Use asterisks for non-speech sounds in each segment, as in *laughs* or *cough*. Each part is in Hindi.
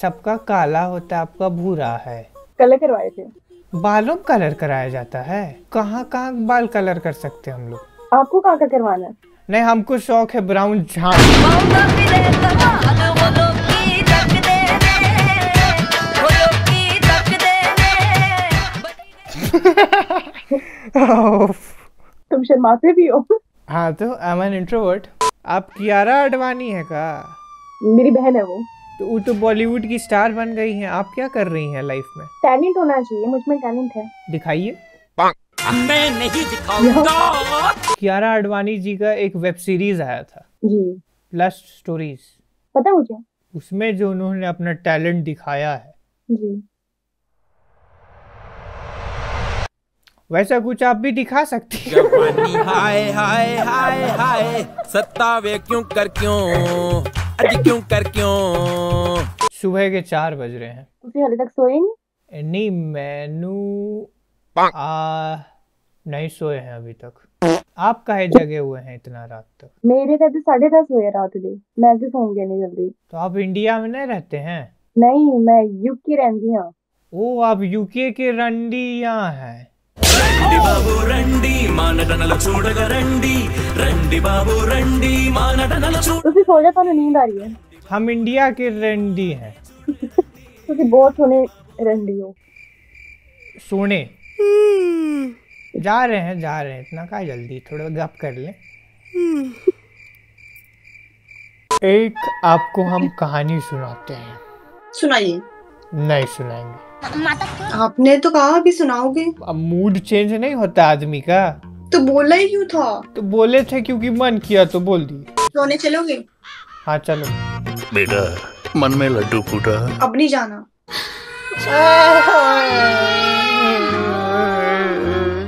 सबका काला होता है आपका भूरा है। कलर करवाए थे। बालों कलर कराया जाता है। कहाँ कहाँ बाल कलर कर सकते हैं हम लोग? आपको कहाँ का करवाना है? नहीं हमको शौक है ब्राउन झाड़। *laughs* तुम शर्माते भी हो। हाँ तो आई एम एन इंट्रोवर्ट आप कियारा अडवाणी है का? मेरी बहन है वो। तो वो तो बॉलीवुड की स्टार बन गई हैं। आप क्या कर रही हैं लाइफ में? टैलेंट होना चाहिए मुझमें टैलेंट है। दिखाइए। मैं नहीं दिखाऊँगा। कियारा अडवाणी जी का एक वेब सीरीज़ आया था। जी। प्लस स्टोरीज पता है मुझे? उसमें जो उन्होंने अपना टैलेंट दिखाया है। जी। वैसा कुछ आप भी दिखा सकती हैं। जवानी हाय हाय हाय हाय। सत्तावे क्यों कर क्यों? अजी क्यों कर क्यों? सुबह के चार बज रहे हैं। ਤੁਸੀਂ हाले तक सोए नहीं? नहीं मैनू आ नहीं सोए हैं अभी तक। आप काहे जगे हुए हैं इतना रात तक? मेरे तो इधर साढ़े दस हुए रात दे। मैं तो सोऊँगी नहीं जल्दी। तो आप इंडिया में नहीं रहते हैं? नहीं मैं यूके रहंदी हाँ। ओ आप यूके के रंडिया हैं। రండి బాబు రండి మా నటనలు చూడగ రండి రండి బాబు రండి మా నటనలు చూ ਤੁਸੀਂ ਸੋ ਜਾ ਤੁਹਾਨੂੰ नींद आ रही है हम इंडिया के रंडी हैं ਤੁਸੀਂ बहुत सोने रहंदी हो सोने जा रहे हैं जा रहे हैं इतना का जल्दी थोड़ा गप कर ले एक आपको हम कहानी सुनाते हैं सुनाइए नहीं सुनाएंगे आपने तो कहा अभी सुनाओगे। अब मूड चेंज नहीं होता आदमी का। तो बोला ही क्यों था? तो बोले थे क्योंकि मन किया तो बोल दी सोने चलोगे? हाँ चलो। बेटा मन में लड्डू फूटा। अब नहीं जाना।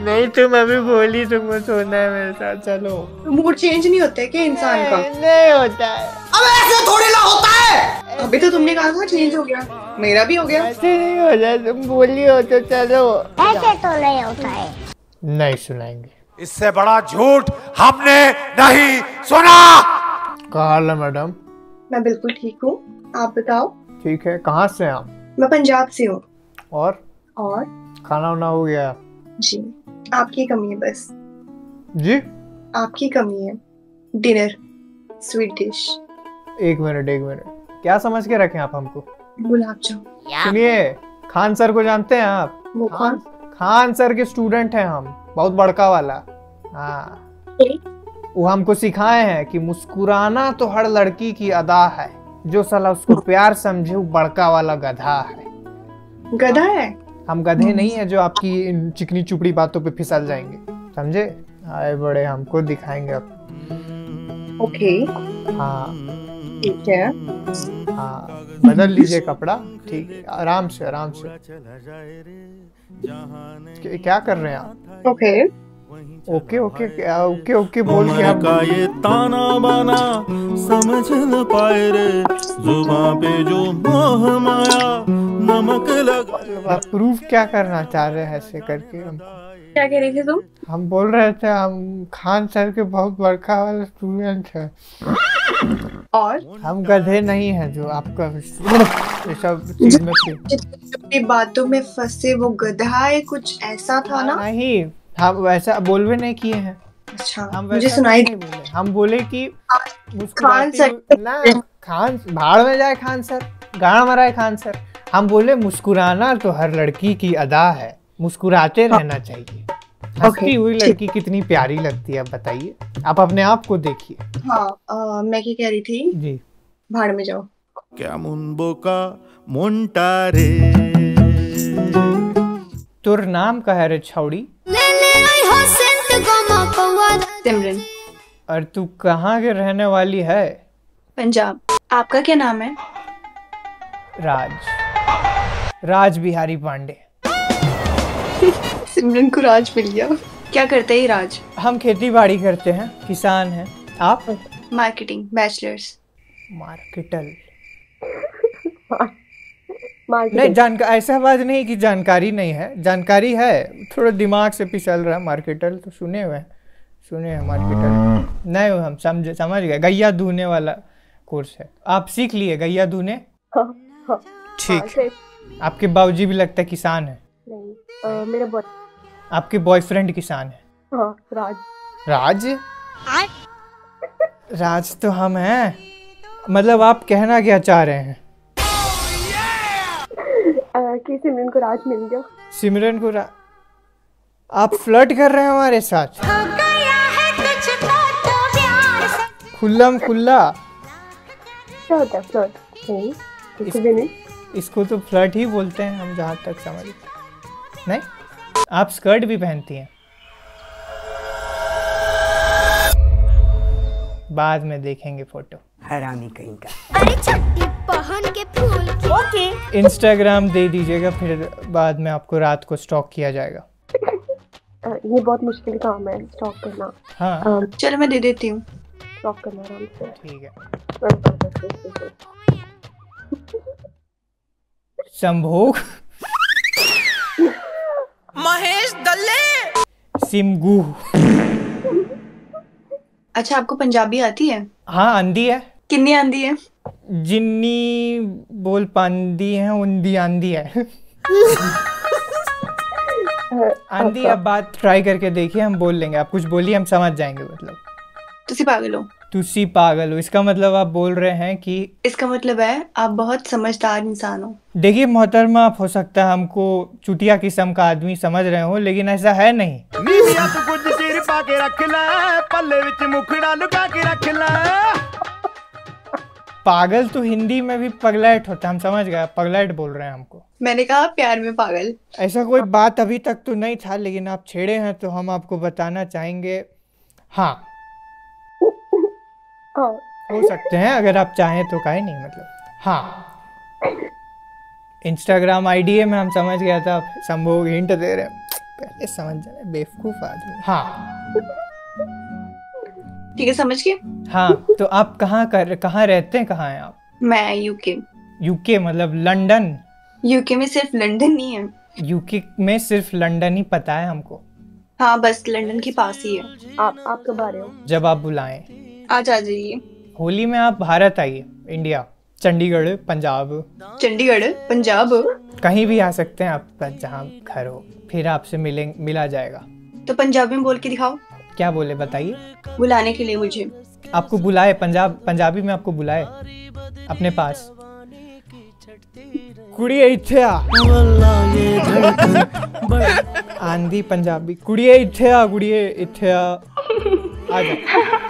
नहीं तुम अभी बोली तुमको सोना है मेरे साथ चलो। मूड चेंज नहीं होता है क्या इंसान का? नहीं होता है। अब ऐसे थोड़ी ना होता है। अभी तो तुमने कहा था चेंज हो गया। मेरा भी हो गया। ऐसे नहीं हो जाए तुम बोली हो तो चलो। ऐसे तो नहीं होता है। नहीं सुनाएँगे। इससे बड़ा झूठ हमने नहीं सुना। कहा है मैडम? मैं बिल्कुल ठीक हूँ। आप बताओ। ठीक है कहाँ से हैं आप? मैं पंजाब से हूँ। और? और? खाना वाना हो गया? जी आपकी कमी है बस। जी? आपकी कमी है। डिनर। Sweet dish. एक मिनट एक मिनट। क्या समझ के रखे आप हमको? गुलाब जामुन। सुनिए खान सर को जानते हैं आप? वो खान? खान सर के स्टूडेंट हैं हम बहुत बड़का वाला। हाँ। वो हमको सिखाए हैं कि मुस्कुराना तो हर लड़की की अदा है जो साला उसको प्यार समझे वो बड़का वाला गधा है। गधा है? हम गधे नहीं है जो आपकी इन चिकनी चुपड़ी बातों पे फिसल जाएँगे समझे? आए बड़े हमको दिखाएँगे आप। ओके। हाँ। ठीक है। हाँ बदल लीजिए कपड़ा ठीक आराम से आराम से। क्या- कर रहे हैं आप? Okay. Okay okay okay okay बोल के हम का ये ताना बाना समझ न पाए रे। जुबां पे जो मोह माया नमक लगा। प्रूफ क्या करना चाह रहे हैं ऐसे करके? हम क्या कह रहे थे तुम? हम बोल रहे थे हम खान सर के बहुत बड़का वाला स्टूडेंट है। और? हम गधे नहीं हैं जो आपका ये सब चीज़ में जितनी बातों में फंसे वो गधा है कुछ ऐसा था ना? नहीं हम वैसा बोलवे नहीं किए हैं। अच्छा हम मुझे सुनाई नहीं बोले। हम बोले कि खान सर। ना खान भाड़ में जाए खान सर गाड़ मराए खान सर। हम बोले मुस्कुराना तो हर लड़की की अदा है। मुस्कुराते रहना चाहिए। हंसती हुई लड़की कितनी प्यारी लगती है अब बताइए। आप अपने आप को देखिए। हाँ मैं क्या कह रही थी? जी। भाड़ में जाओ। क्या मुनबोका मोन्टारे तुर नाम का है रे छौड़ी। सिमरन। और तू कहाँ के रहने वाली है? पंजाब। आपका क्या नाम है? राज। राज बिहारी पांडे। *laughs* सिमरन को राज मिल गया। क्या करते हैं राज? हम खेती बाड़ी करते हैं किसान हैं। आप? मार्केटिंग बैचलर्स मार्केटल नहीं जानकार ऐसा बात नहीं कि जानकारी नहीं है। जानकारी है थोड़ा दिमाग से फिसल रहा है मार्केटल तो सुने हुए हैं। सुने हैं मार्केटल नहीं हम समझ समझ गए। गैया धोने वाला कोर्स है। आप सीख लिए गैया धोने हाँ, हाँ। ठीक। आपके बाबूजी भी लगता है किसान है। नहीं अ, मेरा बहुत आपके बॉयफ्रेंड किसान है। हाँ राज। राज? राज तो हम हैं। मतलब आप कहना क्या चाह रहे हैं? *laughs* कि सिमरन को राज मिल गया। सिमरन को रा... आप फ्लर्ट कर रहे हैं हमारे साथ? खुल्लम खुल्ला। क्या होता है फ्लर्ट नहीं कुछ भी नहीं। इसको तो फ्लर्ट ही बोलते हैं हम जहाँ तक समझ नहीं? आप स्कर्ट भी पहनती हैं। बाद में देखेंगे फ़ोटो। हरामी कहीं का। अरे छुट्टी पहन के फूल की। इंस्टाग्राम दे दीजिएगा फिर बाद में आपको रात को स्टॉक किया जाएगा। ये बहुत मुश्किल काम है स्टॉक करना। हाँ। चलो मैं दे देती हूँ। स्टॉक करना आराम से। ठीक है। संभोग? दल्ले सिमगू अच्छा आपको पंजाबी आती है? हाँ आंधी है। कितनी आंदी है? जिन्नी बोल पांदी है उन्दी आंधी है। आंधी अब बात ट्राई करके देखिए हम बोल लेंगे। आप कुछ बोलिए हम समझ जाएँगे मतलब। तुसी पागल हो तुसी पागल हो। इसका मतलब आप बोल रहे हैं कि इसका मतलब है आप बहुत समझदार इंसान हो। देखिए मोहतरमा आप हो सकता है हमको चुटिया किस्म का आदमी समझ रहे हो लेकिन ऐसा है नहीं। पागल तो हिंदी में भी पगलैट होता है हम समझ गए पगलैट बोल रहे हैं हमको। मैंने कहा प्यार में पागल। ऐसा कोई बात अभी तक तो नहीं था लेकिन आप छेड़े हैं तो हम आपको बताना चाहेंगे। हाँ हाँ हो सकते हैं अगर आप चाहें तो काहे नहीं मतलब। हाँ। इंस्टाग्राम आईडी है में हम समझ गया था संभोग हिंट दे रहे पहले समझ जाए बेवकूफ़ आदमी। हाँ। ठीक है समझ गए? हाँ तो आप कहाँ कर कहाँ रहते हैं कहाँ हैं आप? मैं यूके यूके मतलब लंदन यूके में सिर्फ़ लंदन ही है। यूके में सिर्फ़ लंदन ही पता है हमको। हाँ बस लंदन के पास ही है। आप आप कब आ रहे हो? जब आप बुलाएँ। आज आ जाइए। होली में आप भारत आइए इंडिया चंडीगढ़ पंजाब। चंडीगढ़ पंजाब। कहीं भी आ सकते हैं आप जहाँ घर हो फिर आपसे मिलें मिला जाएगा। तो पंजाबी में बोल के दिखाओ। क्या बोले बताइए। बुलाने के लिए मुझे। आपको बुलाए पंजाब पंजाबी में आपको बुलाए अपने पास। कुड़िए इथे आंधी पंजाबी। कुड़िए इथे आ कुड़िए इथे आ।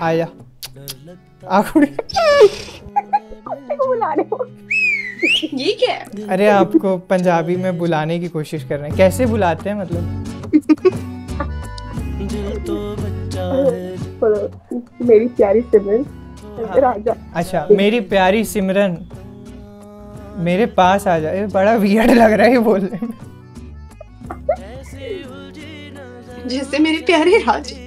आ जा। आ जा आ कुड़िए बुला रहे हो। ये क्या है अरे आपको पंजाबी में बुलाने की कोशिश कर रहे हैं। कैसे बुलाते हैं मतलब? बोलो मेरी प्यारी सिमरन। राजा। अच्छा मेरी प्यारी सिमरन मेरे पास आ जाए। बड़ा वियर्ड लग रहा है बोलने में। जैसे मेरे प्यारे राज